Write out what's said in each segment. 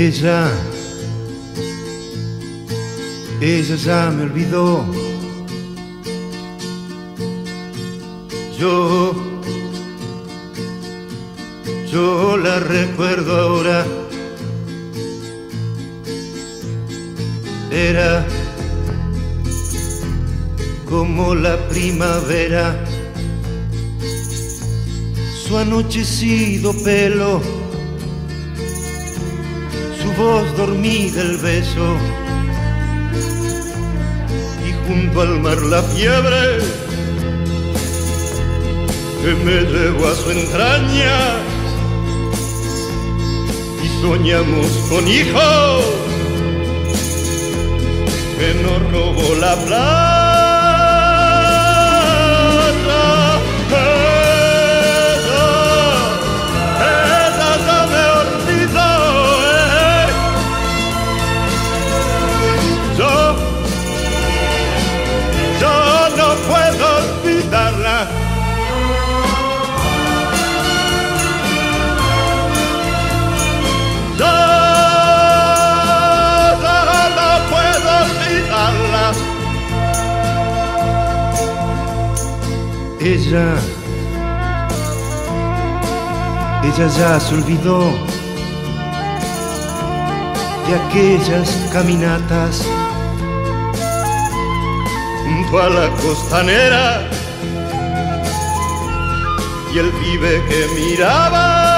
Ella, ella ya me olvidó. Yo, yo la recuerdo ahora. Era como la primavera, su anochecido pelo voz dormida el beso y junto al mar la fiebre que me llevó a su entraña y soñamos con hijos que nos robó la plata. Ella, ella ya se olvidó de aquellas caminatas junto a la costanera y el pibe que miraba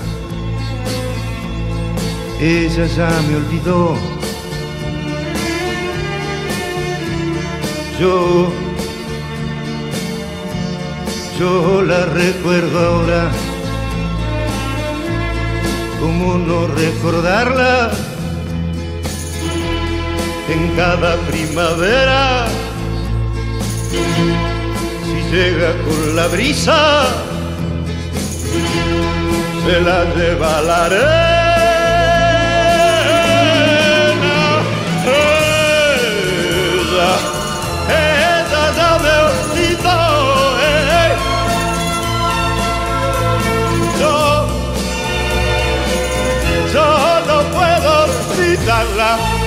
ella ya me olvidó. Yo, yo la recuerdo ahora. ¿Cómo no recordarla? En cada primavera, si llega con la brisa se la lleva la. Puedo olvidarla.